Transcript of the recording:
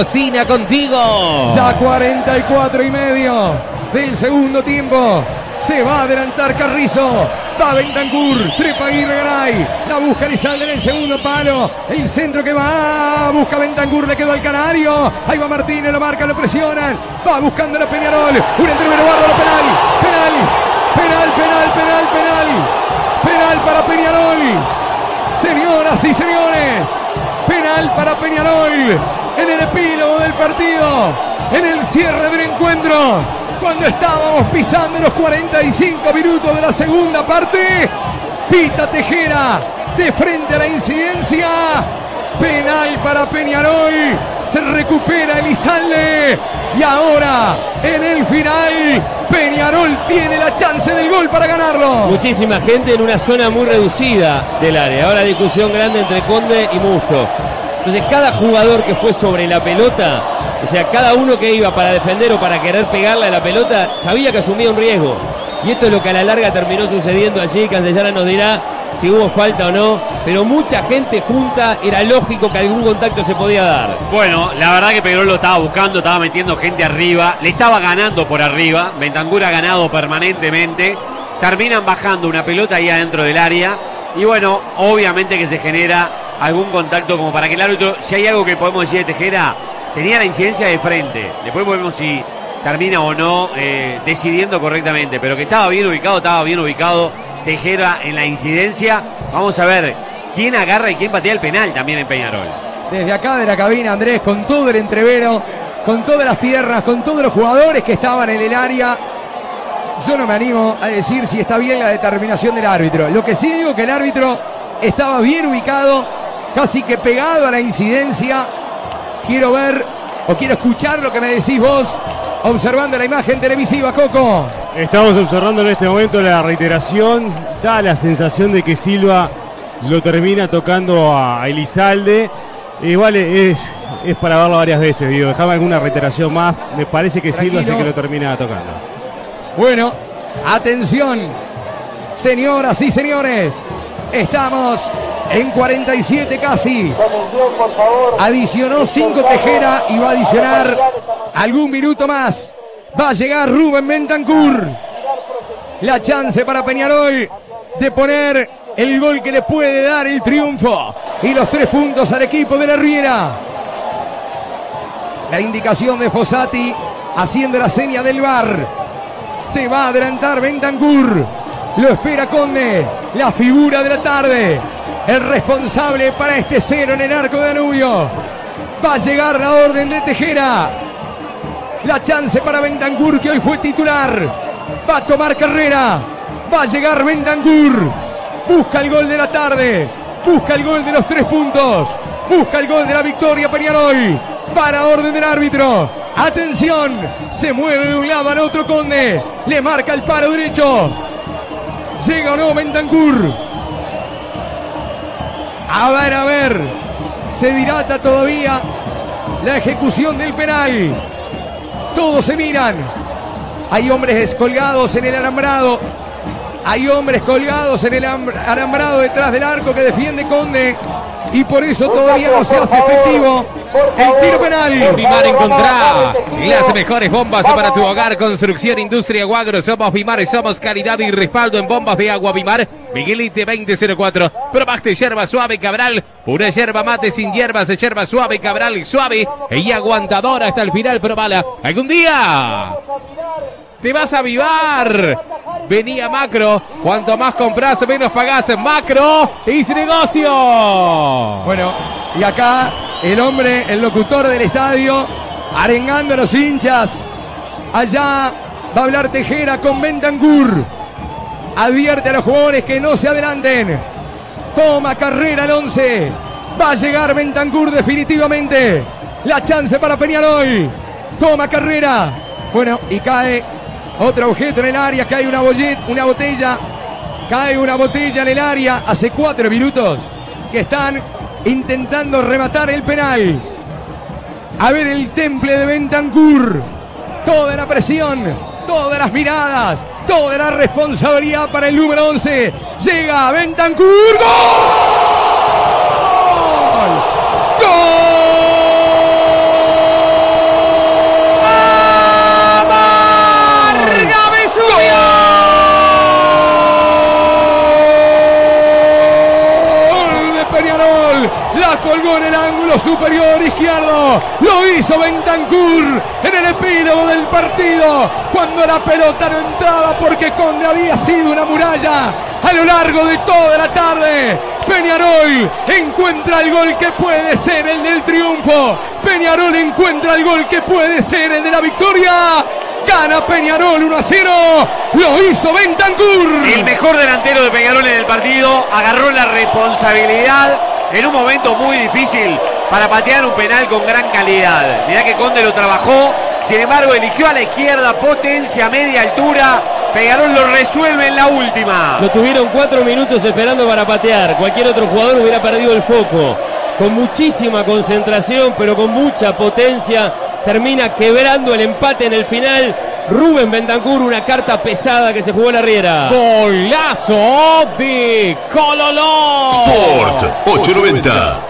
Cocina contigo. Ya 44 y medio del segundo tiempo. Se va a adelantar Carrizo. Va Bentancur. Trepa Aguirre Garay. La busca Lizalde en el segundo palo. El centro que va. Busca Bentancur. Le quedó al canario. Ahí va Martínez. Lo marca, lo presionan. Va buscando la Peñarol. Un entrevero bárbaro. Penal. Penal. Penal, penal, penal, penal. Penal para Peñarol. Señoras y señores. Penal para Peñarol. En el epílogo del partido. En el cierre del encuentro cuando estábamos pisando los 45 minutos de la segunda parte. Pita Tejera de frente a la incidencia. Penal para Peñarol. Se recupera Elizalde. Y ahora, en el final, Peñarol tiene la chance del gol para ganarlo. Muchísima gente en una zona muy reducida del área. Ahora discusión grande entre Conde y Musto. Entonces cada jugador que fue sobre la pelota, o sea, cada uno que iba para defender o para querer pegarle a la pelota, sabía que asumía un riesgo. Y esto es lo que a la larga terminó sucediendo allí. Cancellana nos dirá si hubo falta o no, pero mucha gente junta, era lógico que algún contacto se podía dar. Bueno, la verdad que Pedro lo estaba buscando, estaba metiendo gente arriba, le estaba ganando por arriba, Ventangura ha ganado permanentemente, terminan bajando una pelota ahí adentro del área y bueno, obviamente que se genera algún contacto como para que el árbitro, si hay algo que podemos decir de Tejera, tenía la incidencia de frente. Después vemos si termina o no eh, decidiendo correctamente, pero que estaba bien ubicado, estaba bien ubicado Tejera en la incidencia. Vamos a ver quién agarra y quién patea el penal también en Peñarol. Desde acá de la cabina, Andrés, con todo el entrevero, con todas las piernas, con todos los jugadores que estaban en el área. Yo no me animo a decir si está bien la determinación del árbitro. Lo que sí digo que el árbitro estaba bien ubicado casi que pegado a la incidencia. Quiero ver o quiero escuchar lo que me decís vos observando la imagen televisiva, Coco. Estamos observando en este momento la reiteración. Da la sensación de que Silva lo termina tocando a Elizalde. Igual es, es para verlo varias veces, digo. Dejaba alguna reiteración más. Me parece que Silva es el que lo termina tocando. Bueno, atención, señoras y señores. Estamos en 47 casi. Adicionó 5 Tejera y va a adicionar algún minuto más. Va a llegar Rubén Bentancur. La chance para Peñarol de poner el gol que le puede dar el triunfo y los tres puntos al equipo de la Riera. La indicación de Fossati haciendo la seña del bar. Se va a adelantar Bentancur. Lo espera Conde, la figura de la tarde el responsable para este cero en el arco de Danubio. Va a llegar la orden de Tejera. La chance para Bendangur, que hoy fue titular. Va a tomar carrera. Va a llegar Bendangur. Busca el gol de la tarde. Busca el gol de los tres puntos. Busca el gol de la victoria Peñarol. Para orden del árbitro. Atención. Se mueve de un lado al otro Conde. Le marca el paro derecho. Llega o no Bendangur. A ver, a ver. Se dilata todavía la ejecución del penal. Todos se miran. Hay hombres colgados en el alambrado. Hay hombres colgados en el alambrado detrás del arco que defiende Conde y por eso todavía no se hace efectivo el tiro penal. Vimar encontrá las mejores bombas para tu hogar, construcción, industria, guagro. Somos Vimar, somos calidad y respaldo en bombas de agua Vimar. Miguelite 2004. Probaste yerba suave Cabral. Una yerba mate sin hierbas, yerba suave Cabral, suave y aguantadora hasta el final. Probala. Algún día te vas a avivar. Venía Macro. Cuanto más compras, menos pagás. Macro y negocio. Bueno, y acá el hombre, el locutor del estadio, arengando a los hinchas. Allá va a hablar Tejera con Bentancur. Advierte a los jugadores que no se adelanten. Toma carrera el 11. Va a llegar Bentancur definitivamente. La chance para Peñarol. Toma carrera. Bueno, y cae otro objeto en el área, cae una, una botella. Cae una botella en el área hace cuatro minutos que están intentando rematar el penal. A ver el temple de Bentancur. Toda la presión, todas las miradas, toda la responsabilidad para el número 11. Llega Bentancur. ¡Gol! Lo superior izquierdo. Lo hizo Bentancur en el epílogo del partido. Cuando la pelota no entraba porque Conde había sido una muralla a lo largo de toda la tarde. Peñarol encuentra el gol que puede ser el del triunfo. Peñarol encuentra el gol que puede ser el de la victoria. Gana Peñarol 1 a 0. Lo hizo Bentancur. El mejor delantero de Peñarol en el partido agarró la responsabilidad en un momento muy difícil para patear un penal con gran calidad. Mirá que Conde lo trabajó, sin embargo eligió a la izquierda, potencia media altura. Peñarol lo resuelve en la última. Lo tuvieron cuatro minutos esperando para patear. Cualquier otro jugador hubiera perdido el foco. Con muchísima concentración, pero con mucha potencia, termina quebrando el empate en el final. Rubén Bentancur, una carta pesada que se jugó en la riera. Golazo de Cololó. Sport 890.